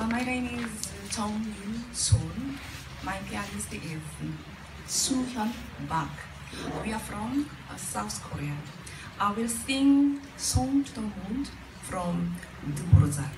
Uh, my name is Tong Yun Soon. My pianist is Soo Hyun Bak. We are from uh, South Korea. I will sing Song to the Moon from Dvorak.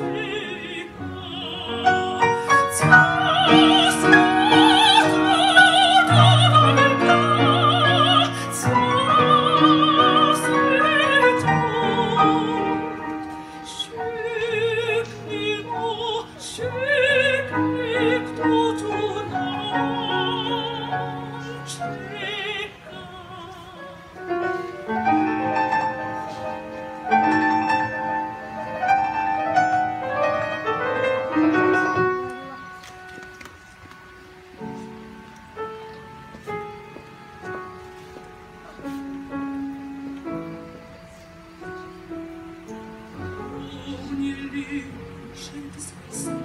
Christ. Jesus.